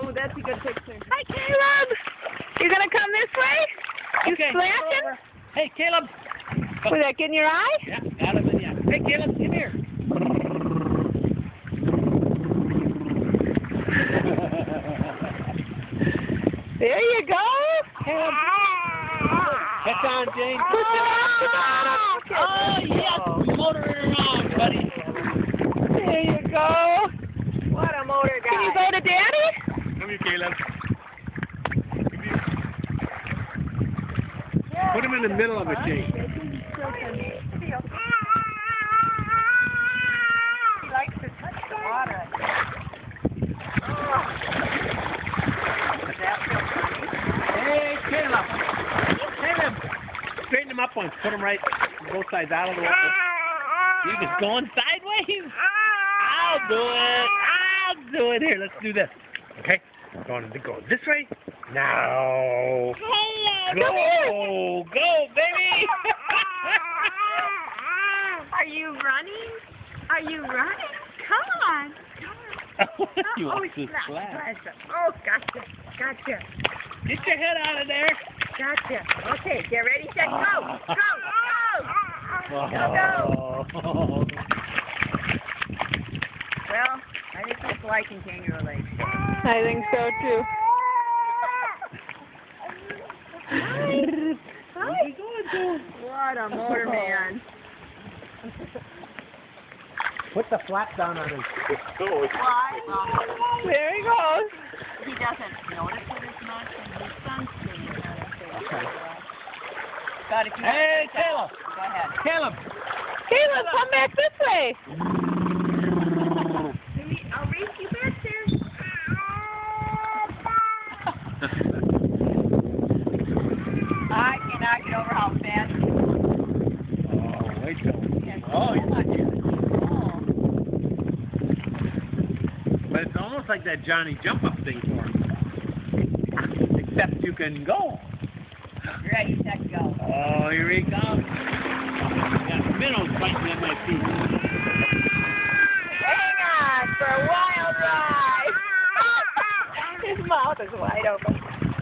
Oh, that's a good picture. Hi, Caleb. You gonna come this way? You Okay. splashing? Hey, Caleb. Was that getting your eye? Yeah, got him in yeah. Hey, Caleb, come here. There you go. Caleb. Catch on, Jane. Push it up, Oh, yes. Motor it around, buddy. There you go. What a motor guy. Can you go to Daddy? Caleb. Put him in the middle of it, Jane. He likes to touch the water. Hey, Caleb. Caleb. Straighten him up once. Put him right both sides out of the way. You just going sideways? I'll do it. I'll do it. Here, let's do this. Okay? Going to go this way. Now. Go, go, baby. Are you running? Are you running? Come on. you oh, want to splash, splash. splash. Oh, gotcha. Gotcha. Get your head out of there. Gotcha. Okay, get ready, set, go. Go. Go. Go, go. Well, I think he's liking Kangaroo Lake. I think so too. What a motor man. Put the flap down on him. Why? There he goes. He doesn't notice it as much and his sun's sitting on his face. God, if you Hey, Caleb. Go ahead. Caleb. Caleb, come back this way. I'll race you back there. I cannot get over how fast Oh, wait till. Oh, you're not here. But it's almost like that Johnny jump up thing for him. Except you can go. Ready, set, go. Oh, here mouth is wide open.